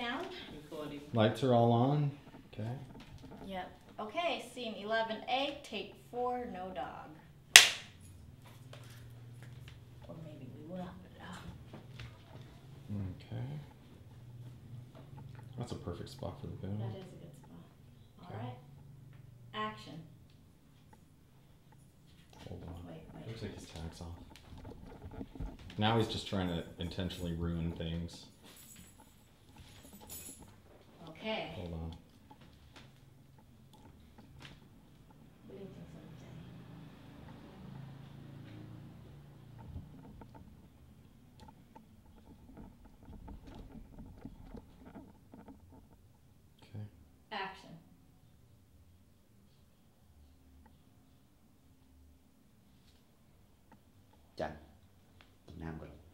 sound? Recording. Lights are all on. Okay. Yep. Okay, scene eleven A, take four, no dog. Or maybe we will have a dog. Okay. That's a perfect spot for the boom. That is a good spot. Okay. Alright. Action. Hold on. Wait, wait. Looks like his tag's off. Now he's just trying to intentionally ruin things. Okay. Hold on. What do you think's on the day? Okay. Action. Done. Now I'm going to